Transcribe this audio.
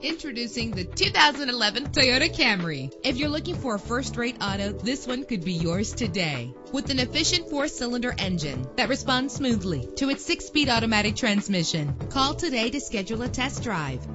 Introducing the 2011 Toyota Camry. If you're looking for a first-rate auto, this one could be yours today. With an efficient four-cylinder engine that responds smoothly to its six-speed automatic transmission. Call today to schedule a test drive.